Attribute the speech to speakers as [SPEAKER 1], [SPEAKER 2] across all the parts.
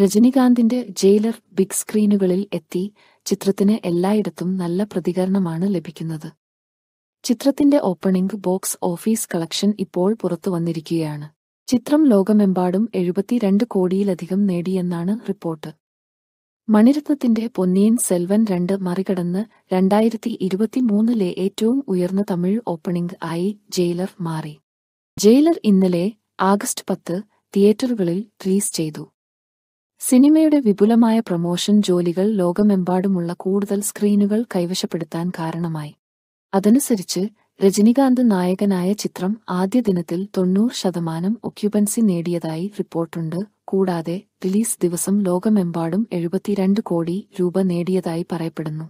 [SPEAKER 1] രജനികാന്തിന്റെ jailer big സ്ക്രീനുകളിൽ എത്തി ചിത്രത്തിന് എല്ലായിടത്തും നല്ല പ്രതികരണമാണ് ലഭിക്കുന്നത്. ചിത്രത്തിന്റെ ഓപ്പണിംഗ് ബോക്സ് ഓഫീസ് കളക്ഷൻ ഇപ്പോൾ പുറത്തു വന്നിരിക്കുകയാണ്. ചിത്രം ലോകമെമ്പാടും എഴുപത്തിരണ്ട് കോടിയിലധികം നേടിയെന്നാണ് റിപ്പോർട്ട്. മണിരത്നത്തിന്റെ പൊന്നിയൻ സെൽവൻ രണ്ട് മറികടന്ന് രണ്ടായിരത്തി ഇരുപത്തിമൂന്നിലെ ഏറ്റവും ഉയർന്ന തമിഴ് ഓപ്പണിംഗ് ആയി ജയിലർ മാറി. ജയിലർ ഇന്നലെ ആഗസ്റ്റ് പത്ത് തിയേറ്ററുകളിൽ റിലീസ് ചെയ്തു. സിനിമയുടെ വിപുലമായ പ്രൊമോഷൻ ജോലികൾ ലോകമെമ്പാടുമുള്ള കൂടുതൽ സ്ക്രീനുകൾ കൈവശപ്പെടുത്താൻ കാരണമായി. അതനുസരിച്ച് രജനികാന്ത് നായകനായ ചിത്രം ആദ്യ ദിനത്തിൽ തൊണ്ണൂറ് ശതമാനം ഒക്യുപൻസി നേടിയതായി റിപ്പോർട്ടുണ്ട്. കൂടാതെ റിലീസ് ദിവസം ലോകമെമ്പാടും എഴുപത്തിരണ്ട് കോടി രൂപ നേടിയതായി പറയപ്പെടുന്നു.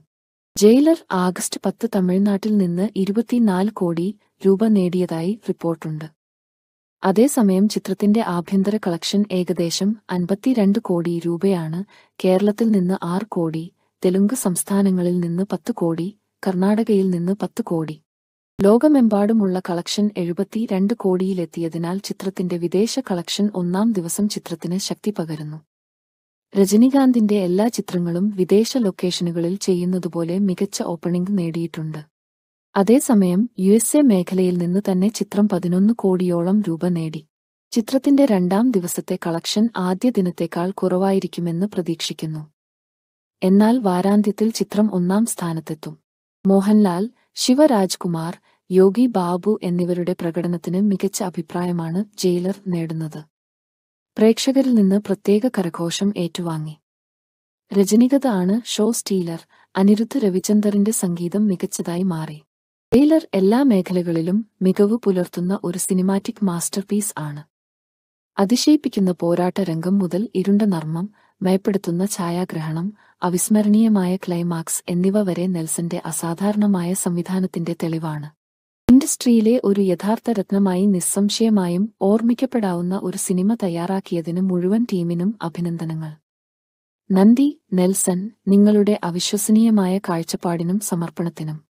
[SPEAKER 1] ജയിലർ ആഗസ്റ്റ് പത്ത് തമിഴ്നാട്ടിൽ നിന്ന് ഇരുപത്തിനാല് കോടി രൂപ നേടിയതായി റിപ്പോർട്ടുണ്ട്. അതേസമയം ചിത്രത്തിന്റെ ആഭ്യന്തര കളക്ഷൻ ഏകദേശം അൻപത്തിരണ്ട് കോടി രൂപയാണ്. കേരളത്തിൽ നിന്ന് ആറ് കോടി തെലുങ്ക് സംസ്ഥാനങ്ങളിൽ നിന്ന് പത്ത് കോടി കർണാടകയിൽ നിന്ന് പത്ത് കോടി. ലോകമെമ്പാടുമുള്ള കളക്ഷൻ എഴുപത്തിരണ്ട് കോടിയിലെത്തിയതിനാൽ ചിത്രത്തിന്റെ വിദേശ കളക്ഷൻ ഒന്നാം ദിവസം ചിത്രത്തിന് ശക്തി പകരുന്നു. രജനികാന്തിന്റെ എല്ലാ ചിത്രങ്ങളും വിദേശ ലൊക്കേഷനുകളിൽ ചെയ്യുന്നതുപോലെ മികച്ച ഓപ്പണിംഗ് നേടിയിട്ടുണ്ട്. അതേസമയം യു എസ് എ മേഖലയിൽ നിന്ന് തന്നെ ചിത്രം പതിനൊന്ന് കോടിയോളം രൂപ നേടി. ചിത്രത്തിന്റെ രണ്ടാം ദിവസത്തെ കളക്ഷൻ ആദ്യ ദിനത്തേക്കാൾ കുറവായിരിക്കുമെന്ന് പ്രതീക്ഷിക്കുന്നു. എന്നാൽ വാരാന്ത്യത്തിൽ ചിത്രം ഒന്നാം സ്ഥാനത്തെത്തും. മോഹൻലാൽ ശിവരാജ്കുമാർ യോഗി ബാബു എന്നിവരുടെ പ്രകടനത്തിന് മികച്ച അഭിപ്രായമാണ് ജയിലർ നേടുന്നത്. പ്രേക്ഷകരിൽ നിന്ന് പ്രത്യേക കരഘോഷം ഏറ്റുവാങ്ങി. രജനികത ആണ് ഷോ സ്റ്റീലർ. അനിരുദ്ധ് രവിചന്ദറിന്റെ സംഗീതം മികച്ചതായി മാറി. ജയിലർ എല്ലാ മേഖലകളിലും മികവ് പുലർത്തുന്ന ഒരു സിനിമാറ്റിക് മാസ്റ്റർപീസ് ആണ്. അതിശയിപ്പിക്കുന്ന പോരാട്ട രംഗം മുതൽ ഇരുണ്ട നർമ്മം മയപ്പെടുത്തുന്ന ഛായാഗ്രഹണം അവിസ്മരണീയമായ ക്ലൈമാക്സ് എന്നിവ വരെ നെൽസന്റെ അസാധാരണമായ സംവിധാനത്തിന്റെ തെളിവാണ്. ഇൻഡസ്ട്രിയിലെ ഒരു യഥാർത്ഥ രത്നമായി നിസ്സംശയമായും ഓർമ്മിക്കപ്പെടാവുന്ന ഒരു സിനിമ തയ്യാറാക്കിയതിന് മുഴുവൻ ടീമിനും അഭിനന്ദനങ്ങൾ. നന്ദി നെൽസൺ നിങ്ങളുടെ അവിശ്വസനീയമായ കാഴ്ചപ്പാടിനും സമർപ്പണത്തിനും.